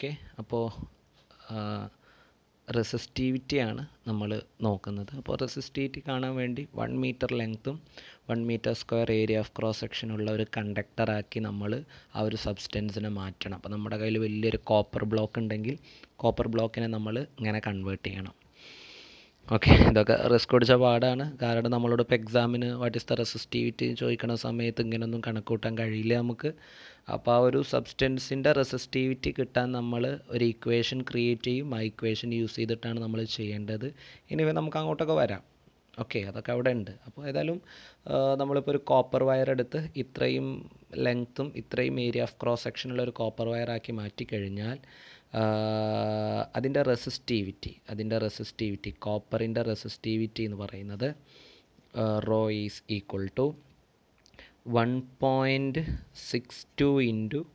Okay അപ്പോൾ റെസിസ്റ്റിവിറ്റിയാണ് നമ്മൾ നോക്കുന്നത്. അപ്പോൾ റെസിസ്റ്റിവിറ്റി കാണാൻ വേണ്ടി വൺ മീറ്റർ ലെങ്ത്തും one metre square area of cross സെക്ഷനുള്ള ഒരു കണ്ടക്ടറാക്കി നമ്മൾ ആ ഒരു സബ്സ്റ്റൻസിനെ മാറ്റണം. അപ്പോൾ നമ്മുടെ കയ്യിൽ വലിയൊരു കോപ്പർ ബ്ലോക്ക് ഉണ്ടെങ്കിൽ കോപ്പർ ബ്ലോക്കിനെ നമ്മൾ ഇങ്ങനെ കൺവേർട്ട് ചെയ്യണം. ഓക്കെ ഇതൊക്കെ റിസ്ക് പിടിച്ച പാടാണ്. കാരണം നമ്മളോട് ഇപ്പോൾ എക്സാമിന് വാട്ട് ഇസ് ദ റെസിസ്റ്റിവിറ്റി ചോദിക്കണ സമയത്ത് ഇങ്ങനെയൊന്നും കണക്കൂട്ടാൻ കഴിയില്ല നമുക്ക്. അപ്പോൾ ആ ഒരു സബ്സ്റ്റൻസിന്റെ റെസിസ്റ്റിവിറ്റി കിട്ടാൻ നമ്മൾ ഒരു ഇക്വേഷൻ ക്രിയേറ്റ് ചെയ്യും. ആ ഇക്വേഷൻ യൂസ് ചെയ്തിട്ടാണ് നമ്മൾ ചെയ്യേണ്ടത്. ഇനി നമുക്ക് അങ്ങോട്ടൊക്കെ വരാം. ഓക്കെ അതൊക്കെ അവിടെ ഉണ്ട്. അപ്പോൾ ഏതായാലും നമ്മളിപ്പോൾ ഒരു കോപ്പർ വയർ എടുത്ത് ഇത്രയും ലെങ്ത്തും ഇത്രയും ഏരിയ ഓഫ് ക്രോസ് സെക്ഷനുള്ള ഒരു കോപ്പർ വയർ വയറാക്കി മാറ്റിക്കഴിഞ്ഞാൽ അതിന്റെ റെസിസ്റ്റിവിറ്റി അതിന്റെ റെസിസ്റ്റിവിറ്റി കോപ്പറിന്റെ റെസിസ്റ്റിവിറ്റി എന്ന് പറയുന്നത് rho is equal to one point six two into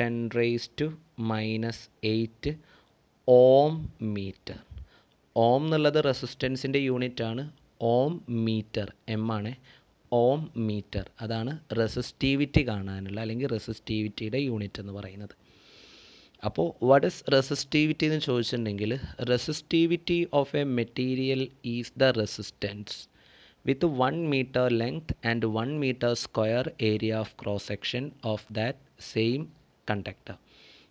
ten raise to minus eight ohm metre. Ohm എന്നുള്ളത് റെസിസ്റ്റൻസിന്റെ യൂണിറ്റാണ്. ഓം മീറ്റർ എം ആണ്. ഓം മീറ്റർ അതാണ് റെസിസ്റ്റിവിറ്റി കാണാനുള്ള അല്ലെങ്കിൽ റെസിസ്റ്റിവിറ്റിയുടെ യൂണിറ്റ് എന്ന് പറയുന്നത്. അപ്പോൾ വാട്ട് ഇസ് റെസിസ്റ്റിവിറ്റി എന്ന് ചോദിച്ചിട്ടുണ്ടെങ്കിൽ resistivity of a material is the resistance with one metre length and one metre square area of cross section of that same conductor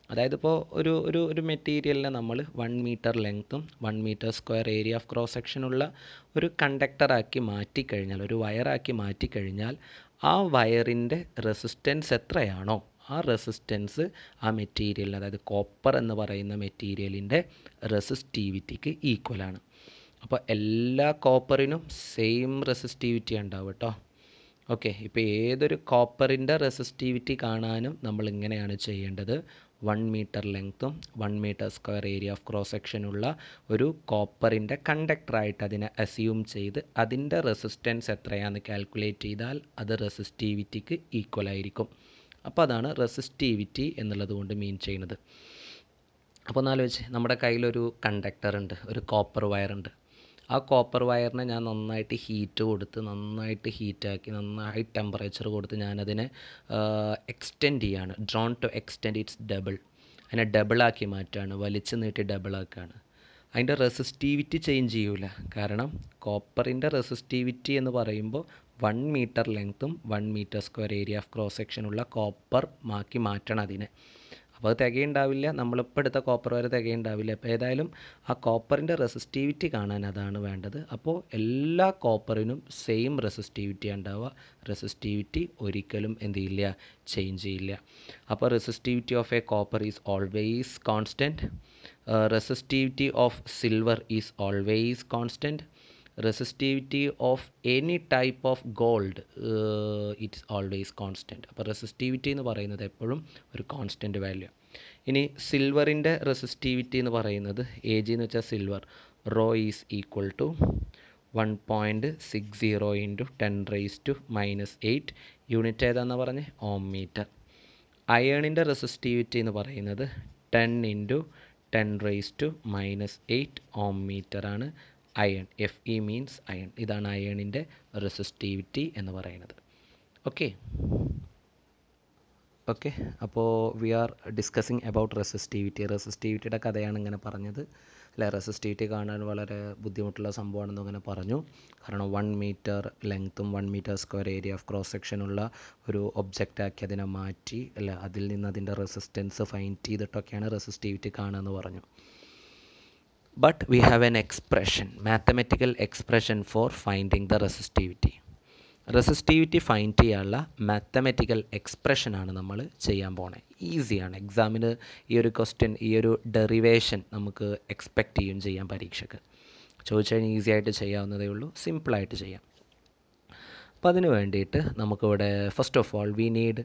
അതായത് ഇപ്പോൾ ഒരു ഒരു ഒരു മെറ്റീരിയലിനെ നമ്മൾ വൺ മീറ്റർ ലെങ്ത്തും one metre square area of cross സെക്ഷനുള്ള ഒരു കണ്ടക്ടറാക്കി മാറ്റിക്കഴിഞ്ഞാൽ ഒരു വയറാക്കി മാറ്റിക്കഴിഞ്ഞാൽ ആ വയറിന്റെ റെസിസ്റ്റൻസ് എത്രയാണോ? ആ റെസിസ്റ്റൻസ് ആ മെറ്റീരിയലിന് അതായത് കോപ്പർ എന്ന് പറയുന്ന മെറ്റീരിയലിന്റെ റെസിസ്റ്റിവിറ്റിക്ക് ഈക്വലാണ് അപ്പോൾ എല്ലാ കോപ്പറിനും സെയിം റെസിസ്റ്റിവിറ്റി ഉണ്ടാവും കേട്ടോ ഓക്കെ ഇപ്പോൾ ഏതൊരു കോപ്പറിന്റെ റെസിസ്റ്റിവിറ്റി കാണാനും നമ്മൾ ഇങ്ങനെയാണ് ചെയ്യേണ്ടത്. വൺ മീറ്റർ ലെങ്ത്തും one metre square area of cross സെക്ഷനുള്ള ഒരു കോപ്പറിന്റെ കണ്ടക്ടറായിട്ട് അതിനെ അസ്യൂം ചെയ്ത് അതിന്റെ റെസിസ്റ്റൻസ് എത്രയാണെന്ന് കാൽക്കുലേറ്റ് ചെയ്താൽ അത് റെസിസ്റ്റിവിറ്റിക്ക് ഈക്വൽ ആയിരിക്കും. അപ്പോൾ അതാണ് റെസിസ്റ്റിവിറ്റി എന്നുള്ളത് കൊണ്ട് മീൻ ചെയ്യുന്നത്. അപ്പോൾ ഒന്നാലോചിച്ച് നമ്മുടെ കയ്യിലൊരു കണ്ടക്ടർ ഉണ്ട് ഒരു കോപ്പർ വയർ ഉണ്ട്. ആ കോപ്പർ വയറിനെ ഞാൻ നന്നായിട്ട് ഹീറ്റ് കൊടുത്ത് നന്നായിട്ട് ഹീറ്റാക്കി നന്നായി ടെമ്പറേച്ചർ കൊടുത്ത് ഞാനതിനെ എക്സ്റ്റെൻഡ് ചെയ്യാണ്. Drawn to extend it's double അതിനെ ഡബിളാക്കി മാറ്റുകയാണ് വലിച്ചു നീട്ടി ഡബിളാക്കുകയാണ് അതിന്റെ റെസിസ്റ്റിവിറ്റി ചേഞ്ച് ചെയ്യൂല. കാരണം കോപ്പറിന്റെ റെസിസ്റ്റിവിറ്റി എന്ന് പറയുമ്പോൾ വൺ മീറ്റർ ലെങ്ത്തും one metre square area of cross സെക്ഷനുള്ള copper മാക്കി മാറ്റണം അതിനെ. അപ്പോൾ അത് തികയുണ്ടാവില്ല നമ്മളിപ്പോൾ എടുത്ത കോപ്പർ വരെ തികയുണ്ടാവില്ല അപ്പോൾ ഏതായാലും ആ കോപ്പറിന്റെ റെസിസ്റ്റിവിറ്റി കാണാൻ അതാണ് വേണ്ടത്. അപ്പോൾ എല്ലാ കോപ്പറിനും സെയിം റെസിസ്റ്റിവിറ്റി ഉണ്ടാവുക. റെസിസ്റ്റിവിറ്റി ഒരിക്കലും എന്ത് ചെയ്യില്ല ചേഞ്ച് ചെയ്യില്ല. അപ്പോൾ resistivity of a copper is always constant resistivity of silver is always constant resistivity of any type of gold it's always constant അപ്പോൾ റെസിസ്റ്റിവിറ്റി എന്ന് പറയുന്നത് എപ്പോഴും ഒരു കോൺസ്റ്റന്റ് വാല്യൂ ഇനി സിൽവറിന്റെ റെസിസ്റ്റിവിറ്റി എന്ന് പറയുന്നത് എ ജി എന്ന് വെച്ചാൽ silver rho is equal to one point six zero into ten raise to minus eight unit ഏതാണെന്ന് പറഞ്ഞ്? ഓം മീറ്റർ അയേണിന്റെ റെസിസ്റ്റിവിറ്റി എന്ന് പറയുന്നത് ten into ten raise to minus eight ohm metre ആണ് iron f e means iron ഇതാണ് അയണിന്റെ resistivity എന്ന് പറയുന്നത്. Okay okay. അപ്പോൾ we are discussing about resistivity റെസിസ്റ്റിവിറ്റിയുടെ കഥയാണ് ഇങ്ങനെ പറഞ്ഞത്. അല്ലെ? റെസിസ്റ്റിവിറ്റി കാണാൻ വളരെ ബുദ്ധിമുട്ടുള്ള സംഭവമാണെന്ന് അങ്ങനെ പറഞ്ഞു. കാരണം വൺ മീറ്റർ ലെങ്ത്തും one metre square area of cross സെക്ഷനുള്ള ഒരു ഒബ്ജക്റ്റ് ആക്കി അതിനെ മാറ്റി അല്ല? അതിൽ നിന്ന് അതിന്റെ റെസിസ്റ്റൻസ് ഫൈൻഡ് ചെയ്തിട്ടൊക്കെയാണ് റെസിസ്റ്റിവിറ്റി കാണുക എന്ന് പറഞ്ഞു. But we have an expression mathematical expression for finding the resistivity. Resistivity find ചെയ്യാനുള്ള മാത്തമെറ്റിക്കൽ എക്സ്പ്രഷനാണ് നമ്മൾ ചെയ്യാൻ പോണേ. ഈസിയാണ് എക്സാമിന് ഈ ഒരു ക്വസ്റ്റ്യൻ ഈ ഒരു ഡെറിവേഷൻ നമുക്ക് എക്സ്പെക്റ്റ് ചെയ്യും ചെയ്യാൻ പരീക്ഷയ്ക്ക് ചോദിച്ചു കഴിഞ്ഞാൽ ഈസി ആയിട്ട് ചെയ്യാവുന്നതേ ഉള്ളൂ. സിമ്പിളായിട്ട് ചെയ്യാം. അപ്പോൾ അതിന് വേണ്ടിയിട്ട് നമുക്കിവിടെ first of all we need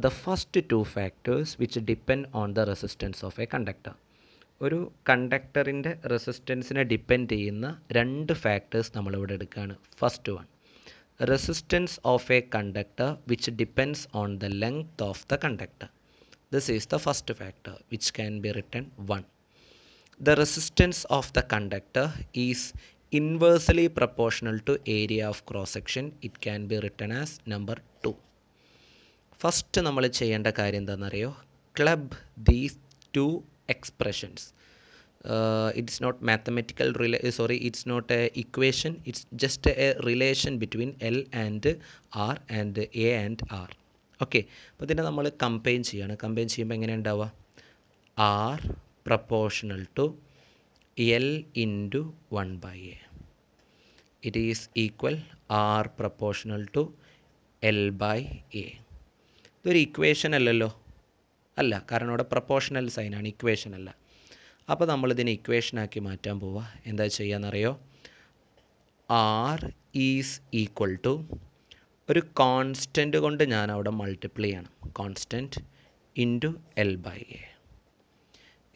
the first two factors which depend on the resistance of a conductor ഒരു കണ്ടക്ടറിന്റെ റെസിസ്റ്റൻസിനെ ഡിപ്പെൻഡ് ചെയ്യുന്ന രണ്ട് ഫാക്ടേഴ്സ് നമ്മളിവിടെ എടുക്കുകയാണ് first one resistance of a conductor which depends on the length of the conductor this is the first factor which can be written one the resistance of the conductor is inversely proportional to area of cross section it can be written as number two first നമ്മൾ ചെയ്യേണ്ട കാര്യം എന്താണെന്നറിയോ? Club these two expressions. Uh, not mathematical relay sorry it's not a equation it's just a relation between l and r and a and r. Okay അപ്പോൾ ഇതിനെ നമ്മൾ combine ചെയ്യുകയാണ് combine ചെയ്യുമ്പോൾ എങ്ങനെ ഉണ്ടാവുക? R proportional to l into one by a it is equal r proportional to l by a ഇതൊരു equation അല്ലല്ലോ. അല്ല കാരണം അവിടെ പ്രപ്പോർഷണൽ സൈനാണ് ഇക്വേഷൻ അല്ല. അപ്പോൾ നമ്മളിതിനെ ഇക്വേഷനാക്കി മാറ്റാൻ പോവുക എന്താ ചെയ്യാന്നറിയോ? ആർ ഈസ് ഈക്വൽ ടു ഒരു കോൺസ്റ്റന്റ് കൊണ്ട് ഞാൻ അവിടെ മൾട്ടിപ്ലൈ ചെയ്യണം. Constant into l by a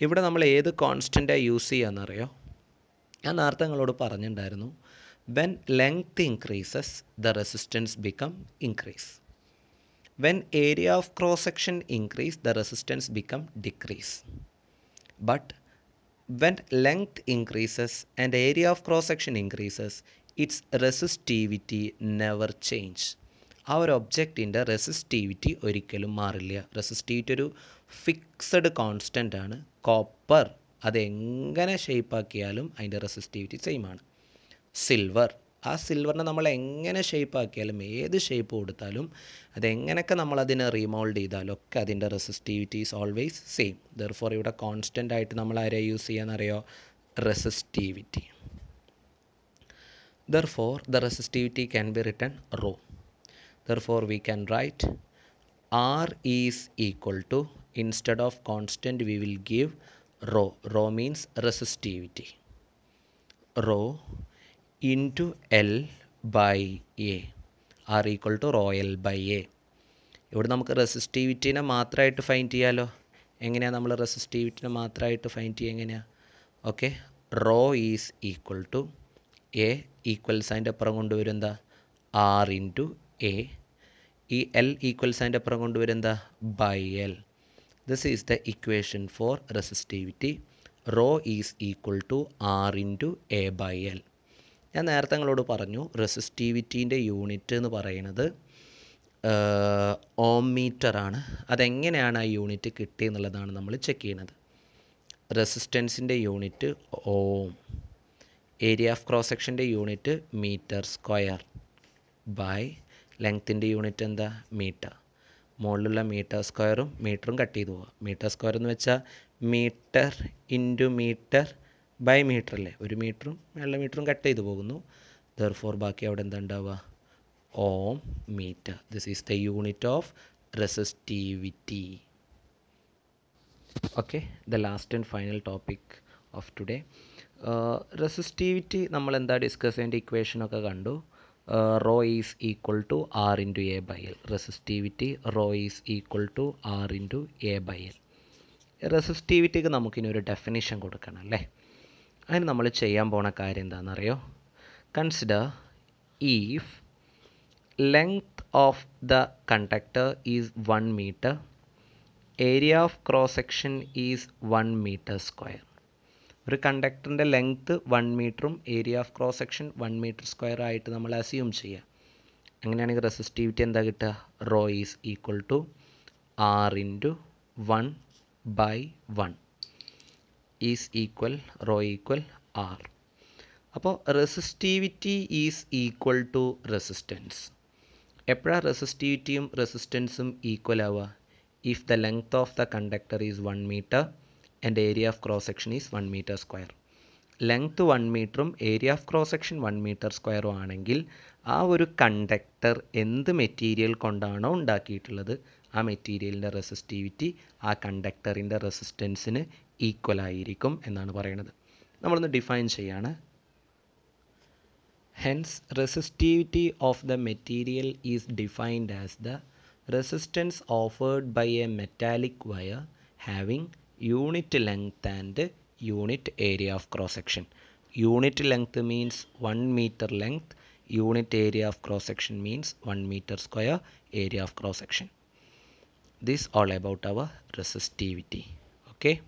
ഇവിടെ നമ്മൾ ഏത് കോൺസ്റ്റന്റാണ് യൂസ് ചെയ്യാന്നറിയോ? ഞാൻ നേരത്തെ നിങ്ങളോട് പറഞ്ഞിട്ടുണ്ടായിരുന്നു when length increases the resistance become increase when area of cross section increase the resistance become decrease but when length increases and area of cross section increases its resistivity never change. ആ ഒരു ഒബ്ജക്റ്റിന്റെ resistivity ഒരിക്കലും മാറില്ല. Resistivity ഒരു fixed constant ആണ്. Copper അതെങ്ങനെ ഷേപ്പാക്കിയാലും അതിന്റെ resistivity same ആണ്. സിൽവർ ആ സിൽവറിനെ നമ്മൾ എങ്ങനെ ഷേപ്പ് ആക്കിയാലും ഏത് ഷേപ്പ് കൊടുത്താലും അതെങ്ങനെയൊക്കെ നമ്മൾ അതിനെ റീമോൾഡ് ചെയ്താലും ഒക്കെ അതിന്റെ resistivity is always same therefore ഇവിടെ കോൺസ്റ്റന്റ് ആയിട്ട് നമ്മൾ ആരെ use ചെയ്യാന്നറിയോ? Resistivity therefore the resistivity can be written rho therefore we can write r is equal to instead of constant we will give rho rho means resistivity rho into l by a r equal to rho l by a ഇവിടെ നമുക്ക് റെസിസ്റ്റിവിറ്റീനെ മാത്രമായിട്ട് find ചെയ്യാമല്ലോ എങ്ങനെയാണ് നമ്മൾ റെസിസ്റ്റിവിറ്റിനെ മാത്രമായിട്ട് find ചെയ്യുക എങ്ങനെയാണ് okay rho is equal to a equal സൈന്റെ അപ്പുറം കൊണ്ടുവരും എന്താ? ആർ ഇന്റു എ ഈ എൽ ഈക്വൽ സൈന്റെ അപ്പുറം കൊണ്ടുവരും എന്താ? By l this is the equation for resistivity rho is equal to r into a by l ഞാൻ നേരത്തെ നിങ്ങളോട് പറഞ്ഞു റെസിസ്റ്റിവിറ്റീന്റെ യൂണിറ്റ് എന്ന് പറയുന്നത് ഓം മീറ്ററാണ് അതെങ്ങനെയാണ് ആ യൂണിറ്റ് കിട്ടിയെന്നുള്ളതാണ് നമ്മൾ ചെക്ക് ചെയ്യുന്നത്. റെസിസ്റ്റൻസിന്റെ unit ohm area of cross സെക്ഷന്റെ യൂണിറ്റ് മീറ്റർ സ്ക്വയർ ബൈ ലെങ്ത്തിന്റെ യൂണിറ്റ് എന്താ? മീറ്റർ. മുകളിലുള്ള മീറ്റർ സ്ക്വയറും മീറ്ററും കട്ട് ചെയ്തു പോവുക. മീറ്റർ സ്ക്വയർ എന്ന് വെച്ചാൽ metre into metre by metre അല്ലേ? ഒരു മീറ്ററും വെള്ള മീറ്ററും കട്ട് ചെയ്ത് പോകുന്നു. ദർ ഫോർ ബാക്കി അവിടെ എന്താ ഉണ്ടാവുക ohm metre this is the unit of resistivity okay the last and final topic of today resistivity നമ്മൾ എന്താ ഡിസ്കസ് ചെയ്യേണ്ട ഇക്വേഷനൊക്കെ കണ്ടു. Rho is equal to r into a by l resistivity rho is equal to r into a by l റെസിസ്റ്റിവിറ്റിക്ക് നമുക്കിനി ഒരു definition കൊടുക്കണം അല്ലേ? അതിന് നമ്മൾ ചെയ്യാൻ പോണ കാര്യം എന്താണെന്നറിയോ? Consider if length of the conductor is one metre area of cross section is one metre square ഒരു കണ്ടക്ടറിന്റെ ലെങ്ത്ത് വൺ മീറ്ററും area of cross section one metre square ആയിട്ട് നമ്മൾ അസ്യൂം ചെയ്യുക അങ്ങനെയാണെങ്കിൽ റെസിസ്റ്റിവിറ്റി എന്താ കിട്ടുക? Rho is equal to r into one by one is equal rho equal r അപ്പോൾ resistivity is equal to resistance എപ്പോഴാണ് റെസിസ്റ്റിവിറ്റിയും റെസിസ്റ്റൻസും ഈക്വൽ ആവുക? If the length of the conductor is one metre and area of cross section is one metre square length one മീറ്ററും area of cross section one metre സ്ക്വയറും ആണെങ്കിൽ ആ ഒരു conductor എന്ത് മെറ്റീരിയൽ കൊണ്ടാണോ ഉണ്ടാക്കിയിട്ടുള്ളത്? ആ മെറ്റീരിയലിന്റെ റെസിസ്റ്റിവിറ്റി ആ കണ്ടക്ടറിന്റെ റെസിസ്റ്റൻസിന് ഈക്വൽ ആയിരിക്കും എന്നാണ് പറയുന്നത് നമ്മളൊന്ന് ഡിഫൈൻ ചെയ്യാണ് hence resistivity of the material is defined as the resistance offered by a metallic wire having unit length and unit area of cross section. Unit length means 1 meter length, unit area of cross section means 1 meter square area of cross section. This all about our resistivity. Okay.